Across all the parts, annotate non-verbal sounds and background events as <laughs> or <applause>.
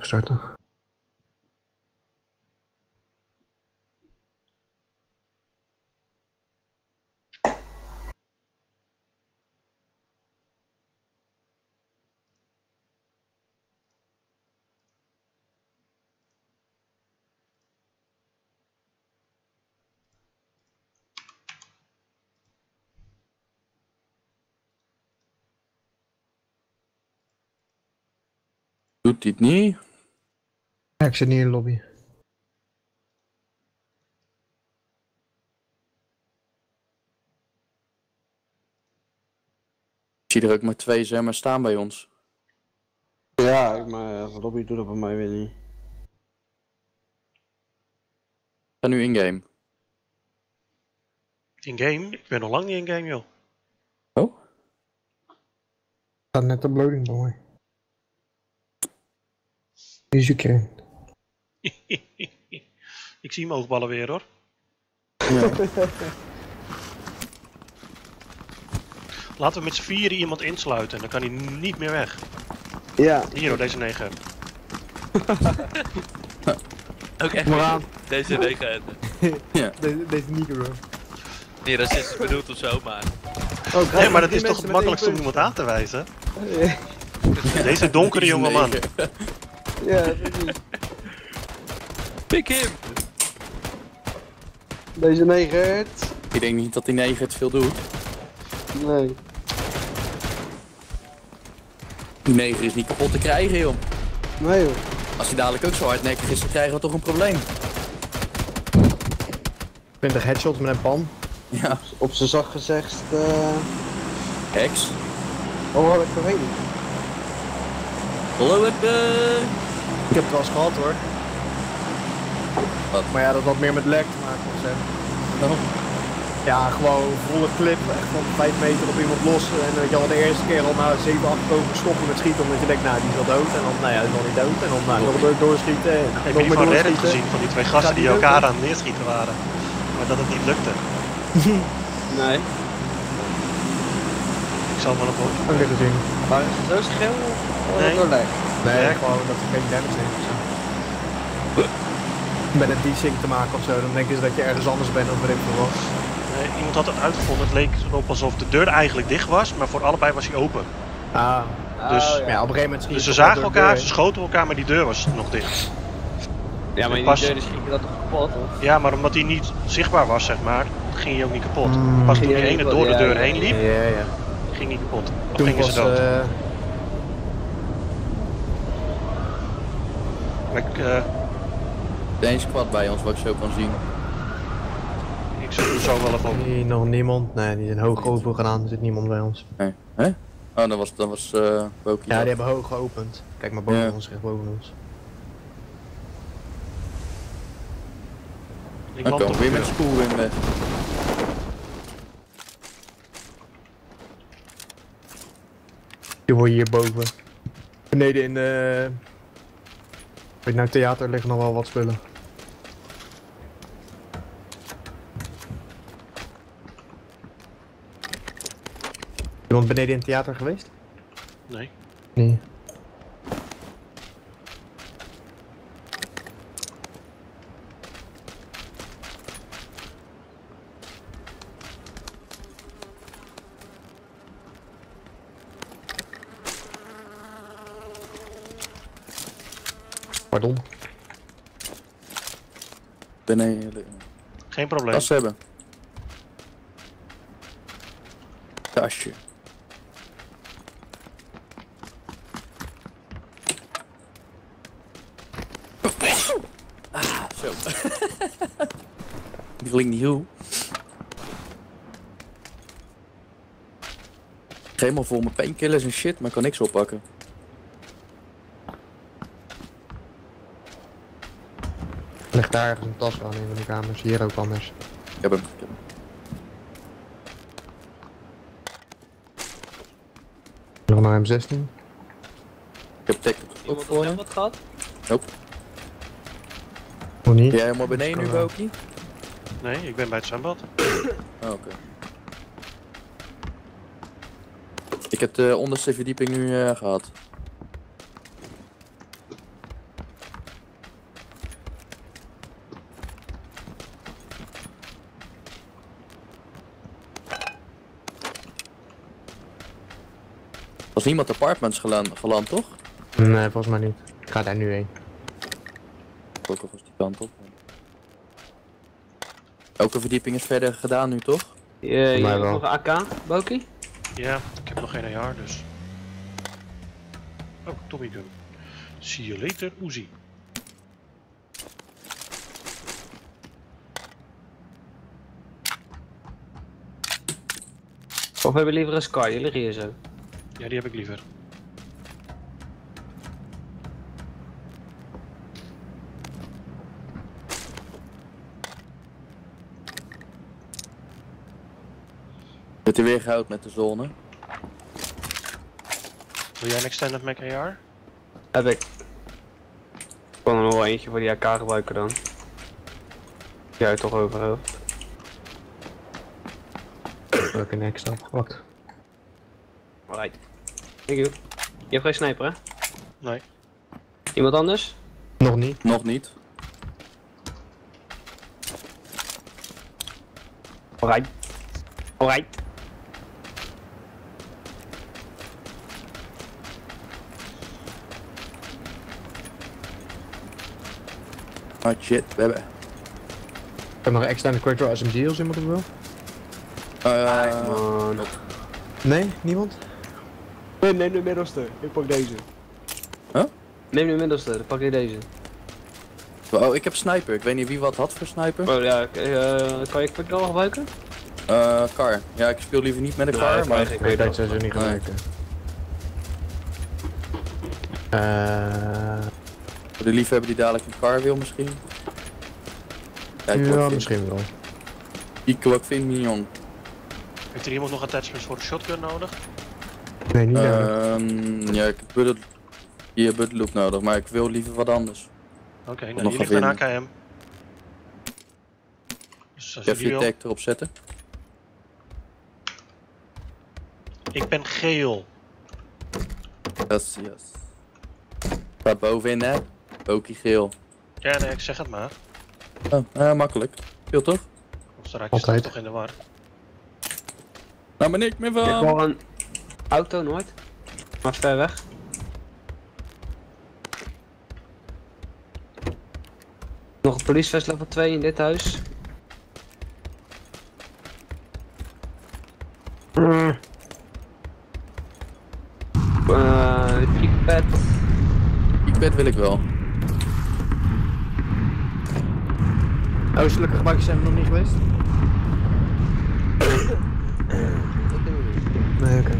Even starten. Doet hij het niet? Ja, ik zit niet in de lobby. Ik zie er ook maar twee zeg maar staan bij ons. Ja, ik- maar eh, Lobby doet dat bij mij weer niet. Ik nu in-game. In-game? Ik ben nog lang niet in-game, joh. Oh? Staat net op loading bij mij. Is Ukraine. <laughs> ik zie mijn oogballen weer, hoor. Ja. Laten we met z'n vieren iemand insluiten, dan kan hij niet meer weg. Ja, Hier, hoor, deze negen. <laughs> Ook echt Maar aan. deze negen. <laughs> Deze, deze Nico bro. Nee, racistisch bedoeld of zo, maar. Oh, Nee, maar dat is toch het makkelijkste om iemand aan te wijzen? Deze donkere jonge man. ja, precies. Pik hem! Deze negert. Ik denk niet dat die 9 het veel doet. Nee. Die 9 is niet kapot te krijgen, joh. Nee joh. Als hij dadelijk ook zo hardnekkig is, dan krijgen we toch een probleem. 20 headshots met een pan. Ja, Op zijn zacht gezegd. eh heks. Oh, had ik vergeten. Hallo, ik Ik heb het wel eens gehad hoor. Wat? Maar ja, dat had meer met lek te maken of zo. Oh. Ja, gewoon volle clip, echt van 5 meter op iemand los. En dat je al de eerste keer al na 7, 8 boven stoppen met schieten. Omdat je denkt, nou die is al dood. En dan, nou ja, is nog niet dood. En dan nou, nog door, doorschieten. En Heb je nog Reddit gezien, van die twee gasten die die elkaar lukken? aan het neerschieten waren? Maar dat het niet lukte. <laughs> Nee. Ik zal wel op op. Heb ik gezien. Maar is het zo schil of Nee. door lek? Nee, gewoon dat ze geen damage zo. Met een desync te maken of zo, dan denken ze dat je ergens anders bent of weet ik veel wat. Nee, iemand had het uitgevonden. Het leek erop alsof de deur eigenlijk dicht was, maar voor allebei was hij open. Ah, Dus- Oh, maar ja, op een gegeven moment Dus ze zagen elkaar, ze schoten elkaar, maar die deur was nog dicht. Ja, maar in Pas- die deur je dat toch kapot of? Ja, maar omdat hij niet zichtbaar was, zeg maar, ging hij ook niet kapot. Mm. Pas toen Ging die hij ene door de deur ja, heen liep, Ja, ja. ging hij kapot. Of Toen gingen was, ze dood. eh, Maar ik, eh, er een squad bij ons, wat ik zo kan zien. ik zoek er zo wel even op. Nee, nog niemand. Nee, die zijn hoog open gedaan. Er zit niemand bij ons. Nee. Hè? Oh, dat was, dat was eh Boki. Ja, die hebben hoog geopend. Kijk maar boven Ja. ons, echt boven ons. Ik Dan land we weer de met spoel in de... Die hoor je hierboven. Beneden in de... Weet nou, theater liggen nog wel wat spullen. Iemand beneden in het theater geweest? Nee. Nee. Pardon? Beneden. Geen probleem. Tas hebben. Tasje. Ah, zo. <laughs> Die klinkt niet hoe. Helemaal vol met painkillers en shit, maar ik kan niks oppakken. Ligt daar ergens een tas aan in van de kamers. Hier ook anders. Ik heb hem. Ik heb hem. Nog naar M16. Ik heb tech Iemand voor nog je. wat gehad? Niet? Jij helemaal beneden nu, Boki? Nee, ik ben bij het zwembad. Oh, oké. Ik heb de onderste verdieping nu eh, gehad. Was niemand apartments geland, geland, toch? Nee, volgens mij niet. Ik ga daar nu heen. Ook al was die kant op. Elke verdieping is verder gedaan nu toch? Je, je hebt nog een AK, Boki? Ja, ik heb nog geen jaar dus. Oh, Tommy Gun. See you later, Uzi. Of hebben we liever een Scar? Die liggen hier zo. Ja, die heb ik liever. Weer goud met de zone? Wil jij een extended Mac AR? Heb ik. Ik kan er nog wel eentje voor die AK gebruiken dan. Jij toch over hebt. Welke next op? Wat? Alright. Thank you. Je hebt geen sniper hè? Nee. Iemand anders? Nog niet. Nog niet. Alright. Alright. Ah shit, we hebben... Ik heb nog een extended quick draw SMG als iemand het wil. Eh, Man. Nee, niemand? Nee, neem de middelste. Ik pak deze. Huh? Neem de middelste, dan pak je deze. oh, ik heb sniper. Ik weet niet wie wat had voor sniper. Oh ja, eh, kan je quick draw gebruiken? Eh, car. Ja, ik speel liever niet met een car, maar... ik. Nee, dat ze niet gebruiken. Eh, Voor de liefhebber die dadelijk wil misschien. Ja, misschien wel. Ik ook vind mignon. Heeft er iemand nog attachments voor de shotgun nodig? Nee, niet duidelijk. Ehm ja, ik heb bullet, hier loop nodig, maar ik wil liever wat anders. Oké, nou, nog hier ligt een AKM. Dus als je tag erop zetten. Ik ben geel. Yes, yes. Staat bovenin hè. Bokie geel. Ja, nee, ik zeg het maar. Oh, eh, makkelijk. Veel toch? Of raak je Altijd. toch in de war. Nou ben ik meer Ik heb van. wel een auto nooit. Maar ver weg. Nog een politievest level 2 in dit huis. Cheekpad. Ik bed wil ik wel. Oostelijke gebakjes zijn we nog niet geweest? Nee, oké.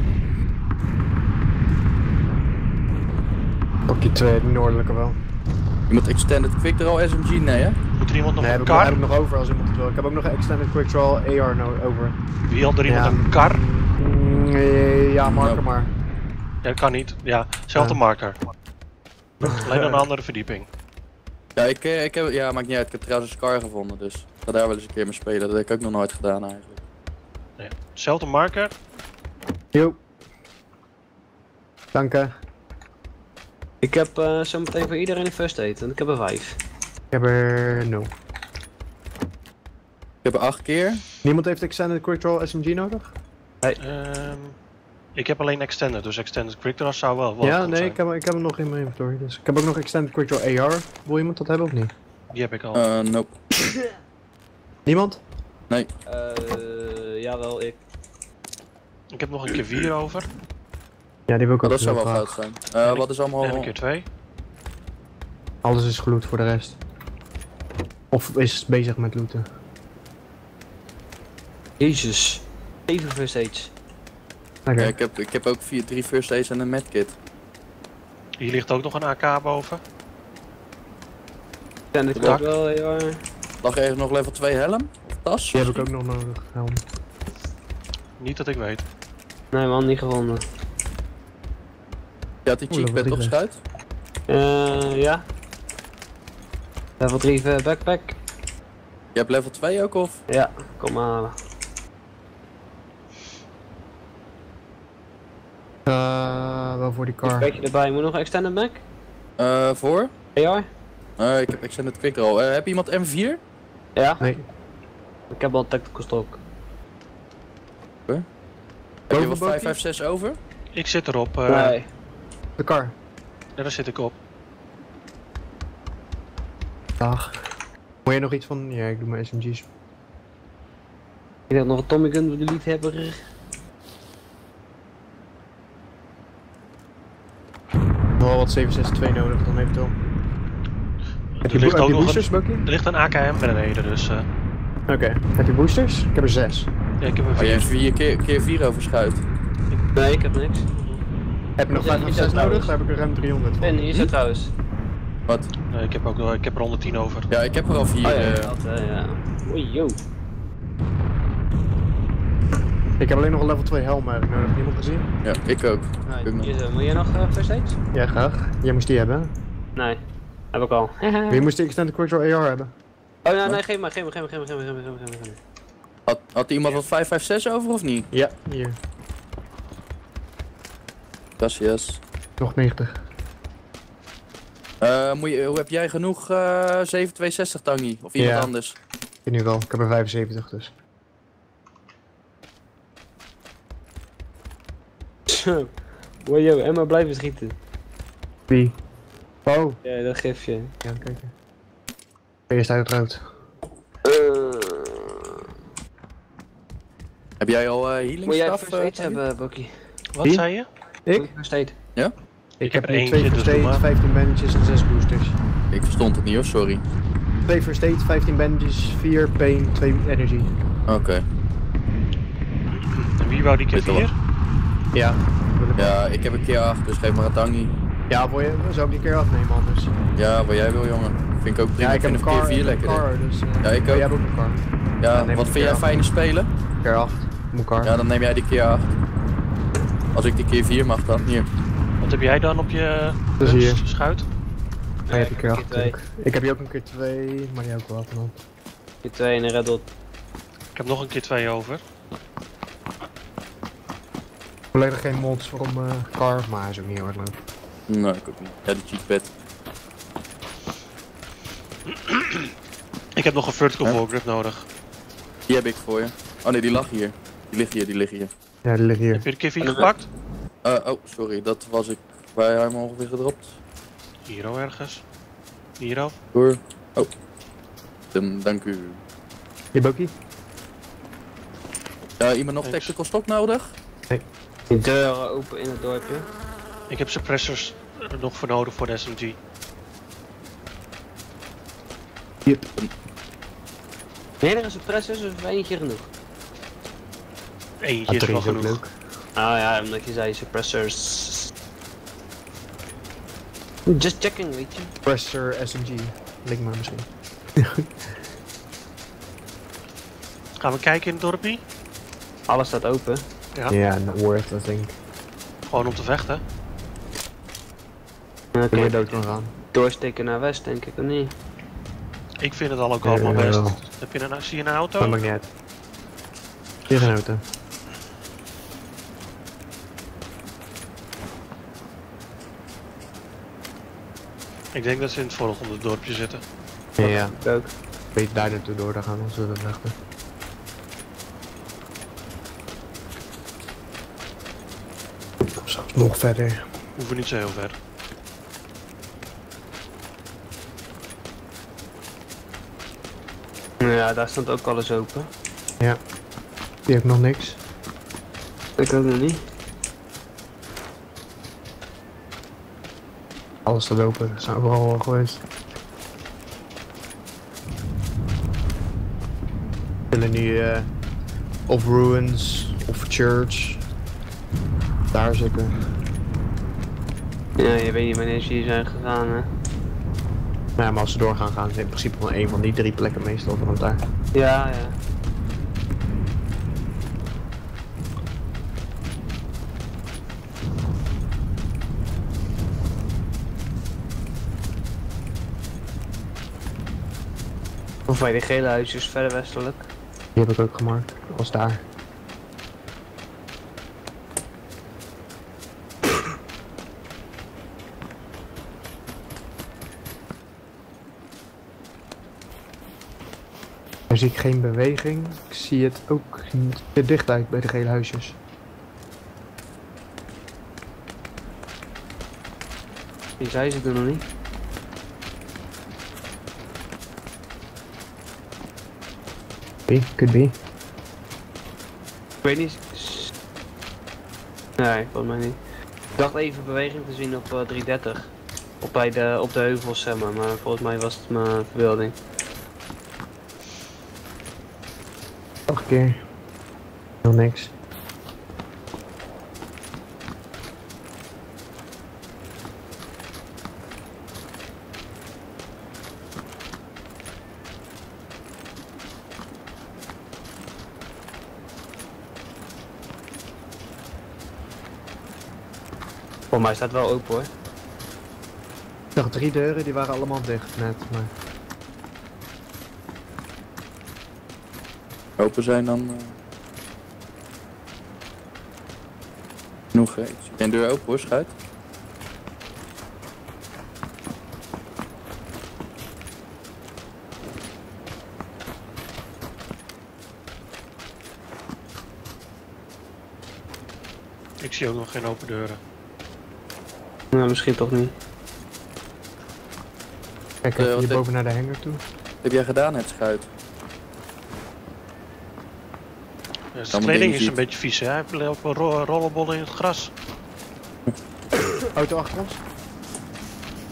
Pak je twee, de noordelijke wel. Iemand extended quick draw SMG? Nee hè? Moet er iemand nog Nee, een ik, nog, heb kar? ik nog over als iemand het wil. Ik heb ook nog een extended quick draw AR no over. Wie had er iemand Ja. een kar? Mm, ja, marker Nou. maar. Ja, dat kan niet. Ja, zelfde Ja. marker. <laughs> Alleen een andere verdieping. Ja, ik, eh, ik heb, ja, maakt niet uit. Ik heb trouwens een car gevonden, dus ik ga daar wel eens een keer mee spelen. Dat heb ik ook nog nooit gedaan eigenlijk. Zelfde marker. Jo. Dank je. Ik heb eh zo meteen voor iedereen een first aid, want ik heb er 5. Ik heb er nul. Ik heb er acht keer. Niemand heeft extended quick draw SMG nodig? Ehm, ik heb alleen Extended, dus Extended Quickdraw zou wel wel Ja, nee, ik heb, ik heb hem nog in mijn inventory. Dus ik heb ook nog Extended critical AR. Wil iemand dat hebben of niet? Die heb ik al. Uh, nope. <coughs> Niemand? Nee. Ja, jawel, ik. Ik heb nog een keer 4 over. Ja, die wil ik ook. Dat zou wel fout zijn. Uh, wat is allemaal... En een keer 2. Alles is geloot voor de rest. Of is bezig met looten. Jezus. Even versus 8. Ik, heb, ik heb ook vier, drie first aids en een medkit. Hier ligt ook nog een AK boven. En dit ook wel heel erg. Lag ergens nog level 2 helm? Of tas? Die heb ik ook nog nodig, helm. Niet dat ik weet. Nee man, niet gevonden. Je had die cheekpad toch schuit? Uh, eh, ja. Level 3 eh, backpack. Je hebt level 2 ook of? Ja, kom maar halen. Eh, wel voor die car. Beetje erbij, moet nog een extended back? Eh, voor? AR? Eh, ik heb extended quick. Eh, heb iemand M4? Ja, Nee. ik heb al een tactical stock. Heb je wat Boki? 556 over? Ik zit erop. eh Nee. De kar. ja, daar zit ik op. Dag. Moet je nog iets van? Ja, ik doe mijn SMG's. Ik denk nog een Tommy Gun voor de liefhebber. Wat 762 nodig dan eventueel. Heb je, Er ligt heb ook je nog boosters, Bucky? Er ligt een AKM beneden, dus eh, Oké. Heb je boosters? Ik heb er 6. ja, ik heb een Oh, jij vier. vier keer, keer vier overschuit. Nee, ik heb niks. Heb je nog Ja, 5 hier of staat 6 nodig? Daar heb ik er ruim 300 van. En hier zit trouwens. Wat? Nee, ik heb ook ik heb er 110 over. Ja, ik heb er al vier. Oh ja, eh, dat, eh, ja. Oei, yo. Ik heb alleen nog een level 2 helm eigenlijk nodig. Niemand gezien? Ja, ik ook. Nee, wil eh, jij nog uh, first? Ja, graag. Jij moest die hebben. Nee, heb ik al. <laughs> Wie moest de extended control AR hebben? Oh, nee, nee, geef maar, geef maar, geef maar, geef maar, geef maar, geef maar. Had, had iemand wat 556 over of niet? Ja, hier. Dat is yes. Nog 90. Eh, moet je, hoe heb jij genoeg 762 Tangi? Of iemand anders? Ik nu wel, ik heb er 75 dus. Zo. Wow, yo, Emma blijven schieten. Wie? Oh. Ja, dat gifje. Ja, kijk. Eerst uit het rood. Heb jij al eh healing Moet jij stuff? first eh, aid hebben, Bucky? Wat Wie? zei je? Ik? First aid. Ik, heb heb er 2 first dus doe aid, maar. 15 bandages en 6 boosters. Ik verstond het niet hoor, sorry. 2 first aid, 15 bandages, 4 pain, 2 energy. Oké. En wie wou die keer Weet wel. 4? Ja. Ja, ik heb een keer 8, dus geef maar een Tangi. Ja, wil je, zou ik die keer afnemen anders? Ja, wat jij wil jongen. Vind ik ook prima. Ja, ik heb vind een keer car, 4 ik heb lekker. car, dus... eh, Ja, ik oh, ook. jij hebt ook een car. Ja, wat vind keer jij fijne spelen? Keer 8. Mijn car. Ja, dan neem jij die keer 8. Als ik die keer 4 mag dan, hier. Wat heb jij dan op je hier. gunst, schuit? Ja, je hebt een keer keer 8 twee. natuurlijk. Ik heb hier ook een keer 2, maar die heb ik wel van. Je twee en een red dot. Ik heb nog een keer 2 over. Volledig geen mods voor om eh car, maar hij is ook niet heel erg leuk. Nee, ik ook niet. Ja, die cheatpad. <clears throat> Ik heb nog een vertical Huh? foregrip nodig. Die heb ik voor je. Oh nee, die lag hier. Die ligt hier, die ligt hier. Ja, die liggen hier. Heb je de keer 4 En- gepakt? Eh, oh, sorry, dat was ik. Waar heb je hem ongeveer gedropt? Hier al ergens. Hier al. Hoor. Oh. Dan, dank u. Je Bucky? Ja, iemand nog Thanks. tactical stock nodig? Die deuren open in het dorpje. Ik heb suppressors er nog voor nodig voor de SMG. Yep. Meerdere suppressors of eentje genoeg? Eentje is wel genoeg. leuk. Ah ja, omdat je zei suppressors. Just checking, weet je. Pressure SMG. Link maar misschien. Gaan we kijken in het dorpje? Alles staat open. Ja. Ja, not worth, I think. Gewoon om te vechten. Hoe kun je je dood kan gaan. doorsteken naar west, denk ik, of niet? Ik vind het al ook allemaal ja, best. wel. Heb je een, zie je een auto? Dat maakt niet uit. Hier geen auto. Ik denk dat ze in het volgende dorpje zitten. Ja, ja. Ik ook. Weet je daar naartoe door, dan gaan we ons we Nog verder. Hoeven niet zo heel ver. Ja, daar stond ook alles open. Die heb nog niks. Ik ook nog niet. Alles staat open, dat zijn overal al geweest. We willen nu eh of ruins of church. Daar zeker. Ja, je weet niet wanneer ze hier zijn gegaan, hè. Nou ja, maar als ze doorgaan, gaan ze in principe van een van die drie plekken meestal vanaf daar. Ja, ja. Of bij de gele huisjes verder westelijk. Die heb ik ook gemarkt. Als daar. Daar zie ik geen beweging. Ik zie het ook niet te dicht uit bij de gele huisjes. Die ze er nog niet. Wie? Could be. Ik weet niet. Nee, volgens mij niet. Ik dacht even beweging te zien op eh, 330. Op, bij de, op de heuvels, zeg maar. Maar volgens mij was het mijn verbeelding. Nog een keer. Nog niks. Volgens mij staat het wel open hoor. Dacht drie deuren, die waren allemaal dicht net. Maar... Open zijn dan... eh, Genoeg, hè? Ik deur open hoor, schuit. Ik zie ook nog geen open deuren. Nou, misschien toch niet. Kijk Eh, even wat hierboven naar de hanger toe. Wat heb jij gedaan net, schuit? Ja, zijn mijn kleding ding is een beetje vies, hè? Hij heeft lopen ro rollenbollen in het gras. Auto achter ons.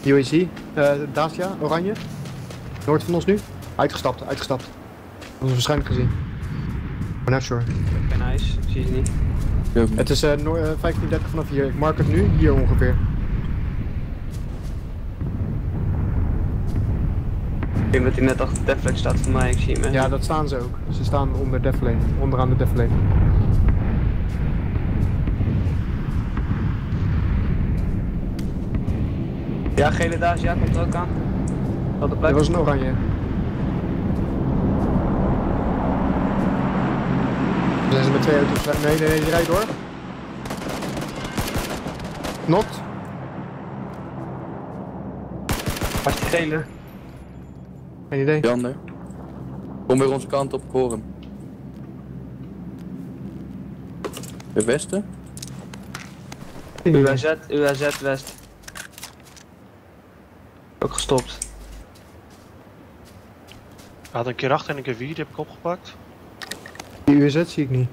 UAC. eh Dacia, oranje. Noord van ons nu. Uitgestapt, uitgestapt. Dat is waarschijnlijk gezien. Maar not sure. Geen ijs, ik zie ze niet. Het is eh, noor- eh, 1530 vanaf hier. Ik mark het nu, hier ongeveer. Ik denk dat hij net achter de deflex staat voor mij, ik zie hem. Ja, dat staan ze ook. Ze staan onder deflane, onderaan de deflane. Ja, gele Dacia komt er ook aan. Dat was een oranje. Zijn ze met twee auto's? Nee, nee, nee, die rijdt door. Is die gele? Geen idee. Jander. Kom weer onze kant op, ik hoor hem. De westen? UAZ, UAZ West. Ook gestopt. Had een keer achter en een keer vier, die heb ik opgepakt. Die UZ zie ik niet.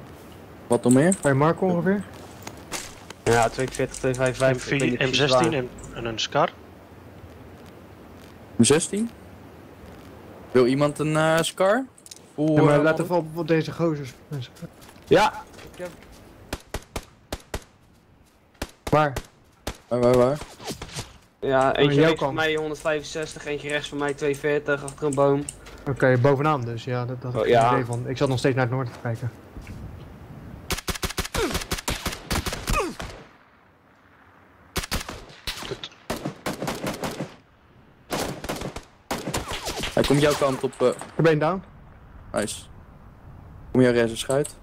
Wat nog meer? Bij Mark ongeveer. Ja, 240, 255. ik weet niet M4, precies M16 waar. en, en een Scar. M16? Wil iemand een eh, Scar? Ja, maar eh, let even op wat deze gozers. Ja! Waar? Waar, waar, waar? Ja, aan eentje rechts van mij 165, eentje rechts van mij 240 achter een boom. Oké, bovenaan dus. Ja, dat, dat heb Oh, ik ja. idee van. Ik zat nog steeds naar het noorden te kijken. Komt jouw kant op. eh Er ben je down. nice. Kom jij rechts schuit?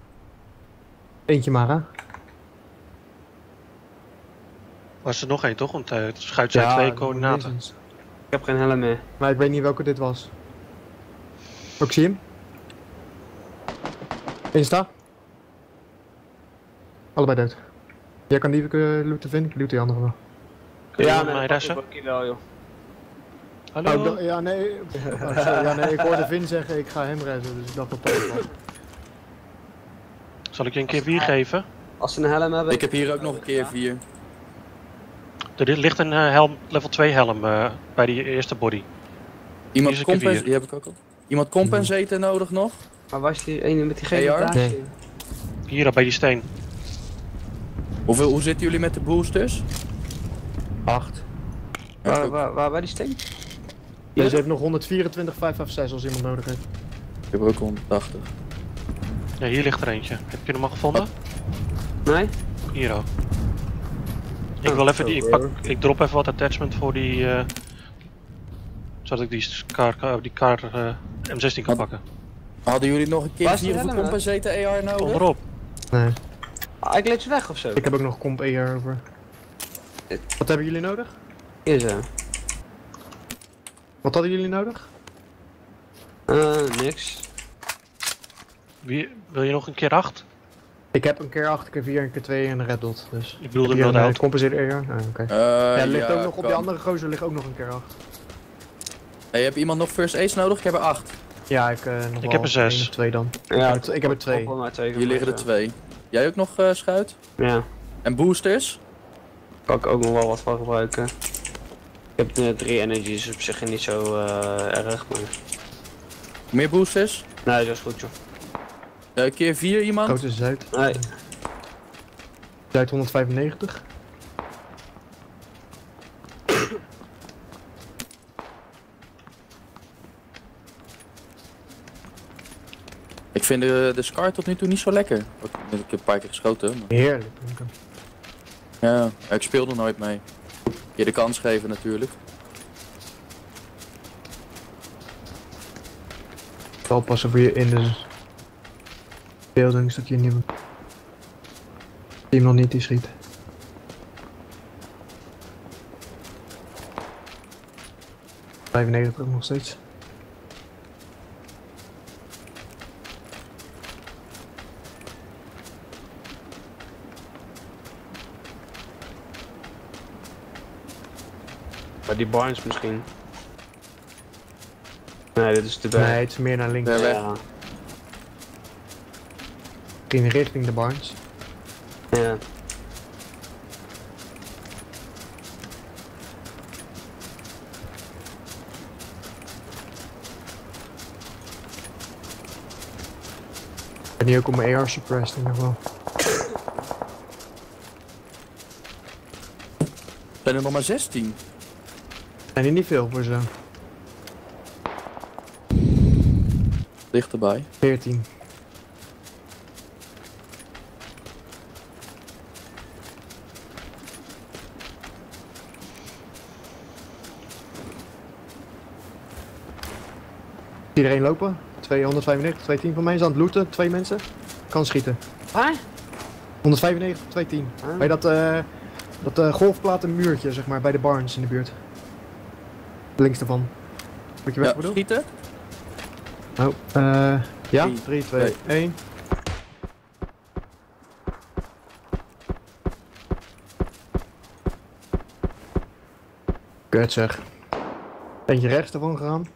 Eentje maar, hè? Was er nog één toch? Want eh, het schuit zijn twee coördinaten. Ik heb geen helm meer. Maar ik weet niet welke dit was. Ook zie je hem? Insta. Allebei dood. Jij kan die uh, looten vinden, ik loot die andere wel. Ja, hem nee, ik hier wel joh. Hallo? Oh, ja, nee, oh, ja, nee, ik hoorde Vin zeggen ik ga hem redden, dus ik dacht dat dat was. Zal ik je een keer vier geven? Als ze een helm hebben. Ik heb hier ook nog een keer vier. Er ligt een eh, helm, level 2 helm eh, bij die eerste body. Iemand compens... Die heb ik ook al. Iemand compensaten nodig nog? Maar was die ene met die gele? Dacia? Nee. Hier bij die steen. Hoeveel, hoe zitten jullie met de boosters? Acht. Ja, Waar, ook. waar, waar, waar die steen? Deze heeft nog 124, 556 als iemand nodig heeft. Ik heb er ook 180. Ja, hier ligt er eentje. Heb je hem al gevonden? Nee? Hier ook. Ik Oh, wil even die, ik, pak, ik drop even wat attachment voor die, eh zodat ik die car, eh, die car eh, M16 kan pakken. Hadden jullie nog een keer is vier voor hè? compensaten AR nodig? Onderop. Nee. Ah, ik glitch weg of zo. Ik heb ook nog comp ER over. Wat hebben jullie nodig? Hier zo. Wat hadden jullie nodig? Eh, niks. Wie, wil je nog een keer 8? Ik heb een keer 8, een keer 4, een keer 2 en een red dot. Dus. Ik bedoelde wel de uh, compenseerde area? Ah, oké. Eh, ja, er ligt ja, ook nog op die andere gozer ligt ook nog een keer 8. Hey, heb iemand nog first aids nodig? Ik heb er acht. Ja, ik eh nog Ik wel heb er zes. één of twee dan. Ja, er- ik heb er twee. ook wel maar twee Hier liggen er gemaakt, twee. Jij ook nog, eh, Schuit? ja. Ja, En boosters? kan ik ook nog wel wat van gebruiken. Ik heb nu drie energies, dus op zich niet zo eh, erg, maar... Meer boosters? Nee, dat is goed joh. Eh, keer vier iemand? Grote Zuid. Nee, Zuid 195. Ik vind de, de Scar tot nu toe niet zo lekker. Ik heb een paar keer geschoten. Maar... Heerlijk. Ja, ik speel er nooit mee. Je de kans geven natuurlijk. Wel passen voor je in de buildings dat je. Die nog niet die schiet. ...95 nog steeds. Die Barnes misschien. Nee, dit is te Nee, bij. het is meer naar links. Ja, weg. Ja, Ging richting de Barnes. ja. Ik ben hier ook op mijn AR suppressed in ieder geval. Zijn er nog maar 16? En niet veel voor ze. Dichterbij. 14. Iedereen lopen? 295, 210 van mij is aan het looten, twee mensen. Kan schieten. Waar? 195, 210. Ah. Bij dat, eh dat eh golfplaten muurtje, zeg maar, bij de Barnes in de buurt. Links ervan. Wat je weg Ja, schieten? Oh, eh ja? Drie, 3, 2, 1. Kut zeg. Eentje rechts ervan gegaan.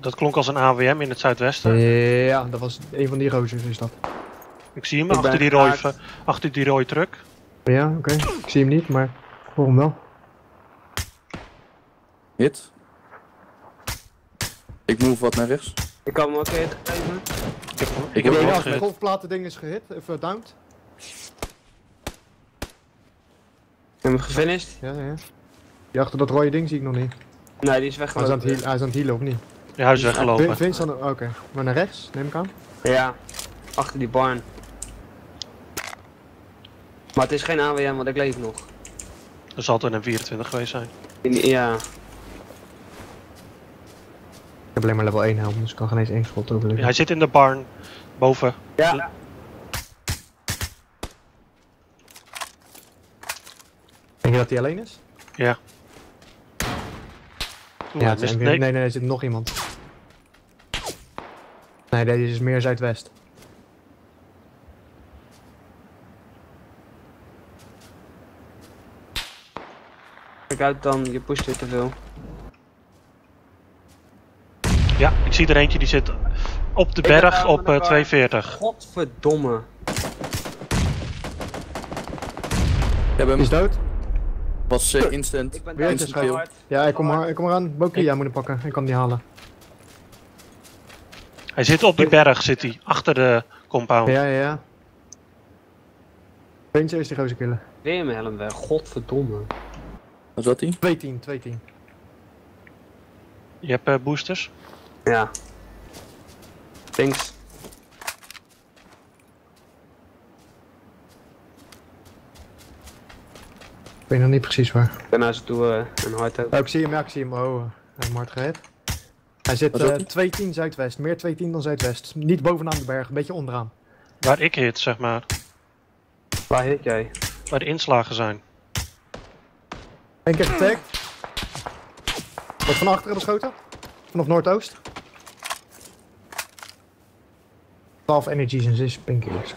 Dat klonk als een AWM in het zuidwesten. Ja, dat was een van die rozers is dat. Ik zie hem Ik achter die, rode, achter die rode truck. Ja, oké. Ik zie hem niet, maar ik hoor hem wel. Hit. Ik move wat naar rechts. Ik kan hem ook even geven. Ik heb, ik Ik heb hem ook de golfplaten ding is gehit, even downed. Ik heb hem gefinished. Ja, ja. Die achter dat rode ding zie ik nog niet. Nee, die is Hij is aan het weggelopen. hij is aan het healen of niet? Ja, hij is weggelopen. Vince aan de... Oké, maar naar rechts, neem ik aan. Ja, achter die barn. Maar het is geen AWM, want ik leef nog. Er zal het een 24 geweest zijn. In- Ja, Ik heb alleen maar level 1 helm, dus ik kan geen eens één schot overleven. Hij zit in de barn. Boven. ja. Denk je dat hij alleen is? Ja. Oeh, Ja, hij het is nee, nee, nee, er zit nog iemand. Nee, deze is meer zuidwest. Kijk uit dan, je pusht weer te veel. Ja, ik zie er eentje die zit op de Ik berg op met eh, elkaar. 240. Godverdomme. Ik heb hem. Is dood? Was instant. Ik ben Weer instant kill. Ja, ik kom, er, ik kom eraan. Boki, jij moet hem pakken. Ik kan die halen. Hij zit op die berg, zit hij. Achter de compound. Ja, ja, ja. Eentje is die gozer killen. Weer mijn helm weg, godverdomme. Wat zat hij? 210, 210. Je hebt eh, boosters. Ja. Thanks. Ik weet nog niet precies waar. Ik ben naar ze toe eh, een hard Oh, ik zie hem, ja, ik zie hem. Oh, hij heeft hem hard gehit. Hij zit Wat eh zat hij? 210 zuidwest. Meer 210 dan zuidwest. Niet bovenaan de berg, een beetje onderaan. Waar ik hit, zeg maar. Waar hit jij? Waar de inslagen zijn. Eén keer getagd. Wordt van achteren beschoten. Vanaf noordoost. 12 energies en 6 painkillers.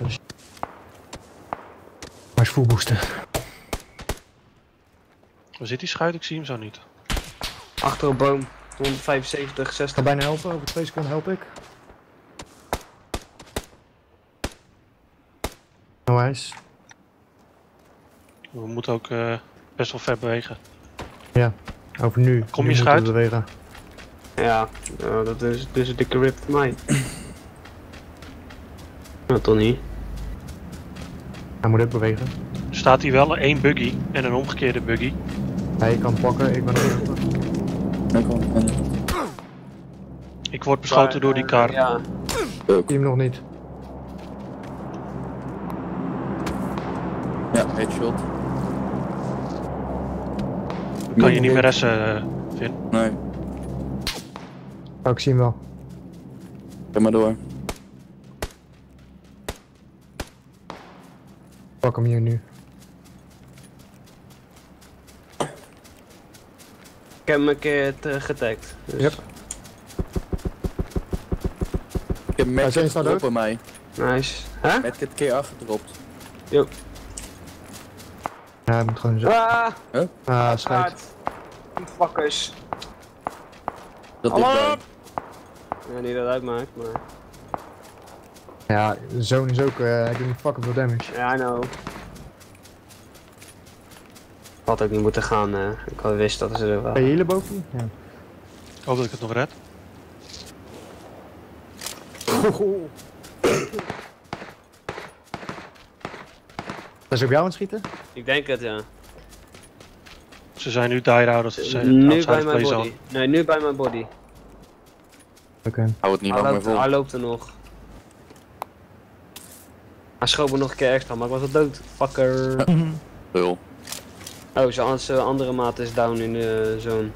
full boosten. Waar zit die schuit? Ik zie hem zo niet. Achter een boom. 175, Ik 60. ga bijna helpen, over twee seconden help ik. Nice. We moeten ook eh, best wel ver bewegen. Over nu. Kom Nu je moeten schuit? we bewegen. Ja, ja, dat is dus een dikke rip voor mij. Nou, toch niet. Hij moet ook bewegen. Er staat hier wel één buggy en een omgekeerde buggy. Hij kan pakken, ik ben er. Ik kom. Ik word beschoten door die kar. Ja, Zie hem nog niet. ja, headshot. Kan je niet meer ressen, eh, Vin? Nee, Oh, ik zie hem wel. ga maar door. Pak hem hier nu. ik heb hem een keer te- getagd. Dus. Yep. Ik heb Medkit gedropt bij mij. Nice. Hè? Medkit keer 8 gedropt. Ja, hij moet gewoon zo. Ah, Ah, schijt. fuckers. Dat Hallo? dichtbij. Ja, niet dat uitmaakt, maar... Ja, de zone is ook, eh hij doet niet fucking veel damage. Ja, I know. Had ook niet moeten gaan, eh. ik al wist dat ze er Ga je waren. healen boven? Ja. Hoop dat ik het nog red. Dat is op jou aan het schieten? Ik denk het, ja. Ze zijn nu died out. Ze zijn nu bij mijn body. Nee, nu bij mijn body. Oké. Meer vol. hij loopt er nog. Hij schoot me nog een keer extra, maar ik was al dood. Fucker. <laughs> Lul. Oh, zijn zijn andere maat is down in de zone.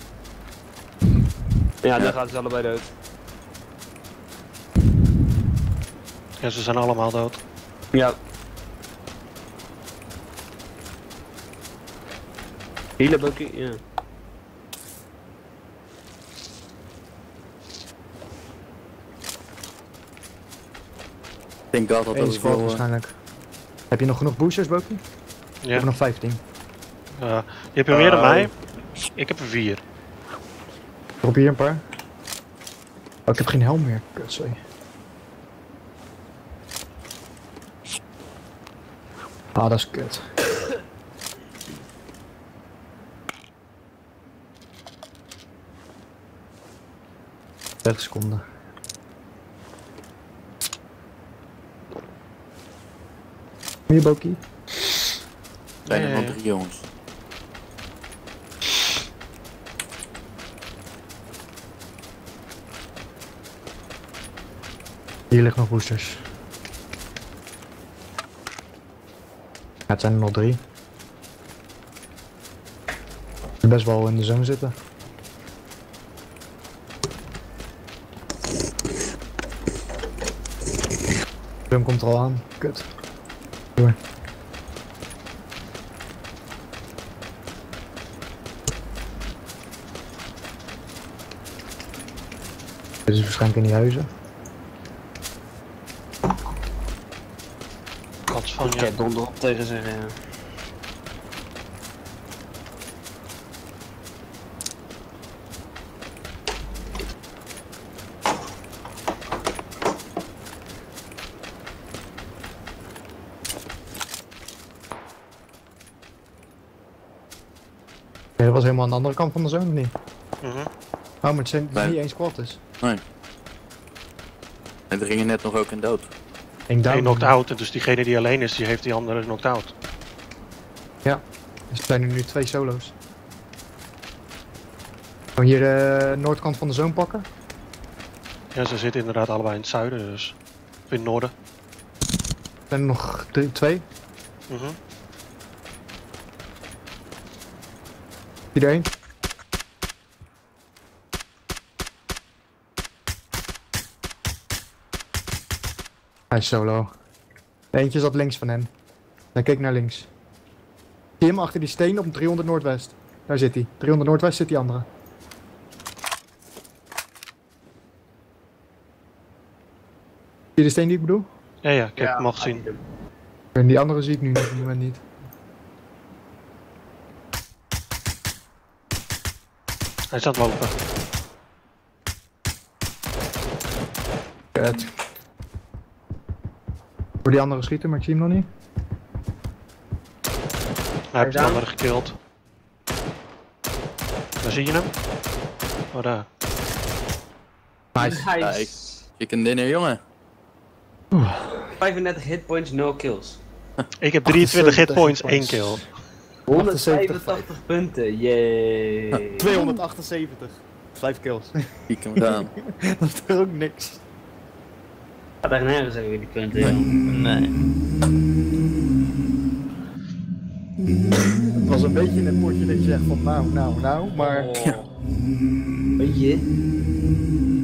Ja, dan Ja. gaan ze allebei dood. Ja, ze zijn allemaal dood. Ja. Healen Bucky, ja. Ik denk dat dat Eén ook squad veel... eh, waarschijnlijk. Heb je nog genoeg boosters, Boki? Ik Ja. heb nog 15. Ja. je hebt er meer dan Oh. mij. Ik heb er vier. Drop hier een paar. Oh, ik heb geen helm meer. Kut, sorry. Ah, dat is kut. Dertig seconden. Hier, Boki. zijn er nog ja. drie jongens. Hier liggen nog boosters. Ja, het zijn er nog drie. Best wel in de zone zitten. Drum komt er al aan. Kut. Door. Dit is waarschijnlijk in die huizen. Kans van ja. donder op tegen zeggen, ja. Nee, dat was helemaal aan de andere kant van de zone, of niet? Mhm. Oh, maar het zijn Nee. niet één squad dus. En er gingen net nog ook in dood. Eén down. Eén knocked out. Dus diegene die alleen is, die heeft die andere knocked out. Dus er zijn er nu twee solo's. Gaan we hier de noordkant van de zone pakken? Ja, ze zitten inderdaad allebei in het zuiden, dus. Of in het noorden. Er zijn er nog drie- twee. Mhm. Iedereen. Hij is solo. Eentje zat links van hem. Hij keek naar links. Zie hem achter die steen op 300 Noordwest. Daar zit hij. 300 Noordwest zit die andere. Zie je de steen die ik bedoel? Ja, ja, ik heb ja, hem al gezien. En die andere zie ik nu op het moment niet. Hij zat lopen. Kut. Voor die andere schieten, maar ik zie hem nog niet. Hij heeft de andere gekild. Daar zie je hem. Oh daar. Nice. Kijk. Chicken dinner, jongen. 35 hitpoints, no kills. <laughs> Ik heb 23 hitpoints, 1 hitpoints. kill. 185 punten, yay. <laughs> 278. 5 kills. Kiek hem gedaan. <laughs> dat is toch ook niks. Gaat echt nergens hebben we die punten, Nee. Nee. Het was een beetje in het potje dat je zegt van nou, nou, nou, maar... Weet je,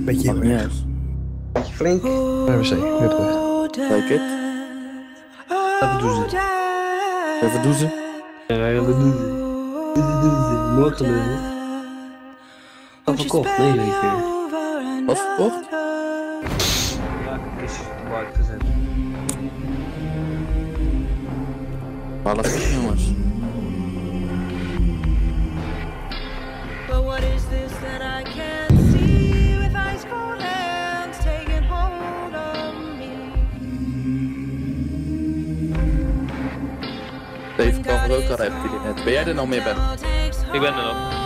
Beetje Maakt niet uit. beetje flink. We zeker, weer terug. Kijk het. Even doen ze. Even doen ze. Ja, we doen. Morgen doen Wat verkocht? Nee, weet je. Wat verkocht? Laat zien, jongens. But what is this that I can't see with ice cold hands taking hold of me? Dave kwam er ook al uit die net. Ben jij er nog meer bij? Ik ben er nog.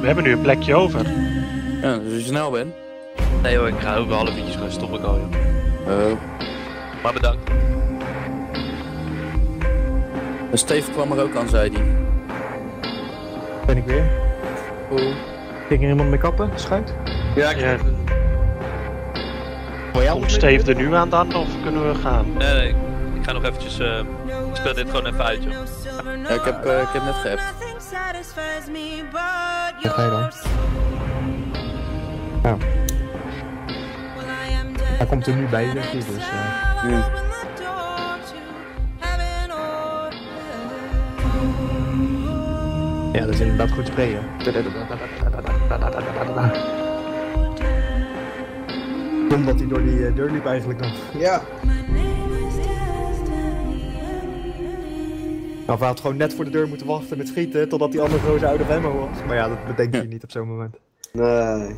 We hebben nu een plekje over. Ja, dus als je snel bent. Nee hoor, ik ga over half uurtjes gaan stoppen al, joh. Oh. Maar bedankt. En Steve kwam er ook aan, zei hij. Ben ik weer. Oh. Ging er iemand mee kappen? Schuit? Ja, ik Ja. Komt Steve er nu aan dan of kunnen we gaan? Nee, nee, ik ga nog eventjes, eh, ik speel dit gewoon even uit, joh. Ja, ik heb, eh, ik heb net geappt. Ja, ga je dan? Ja. Hij komt er nu bij, denk ik, dus... eh, Ja. ja, dat is inderdaad goed sprayen. Omdat hij door die eh, deur liep eigenlijk nog. Ja. Of hij had gewoon net voor de deur moeten wachten met schieten, totdat die andere gozer uit of ammo was. Maar ja, dat bedenk je niet op zo'n moment. Nee.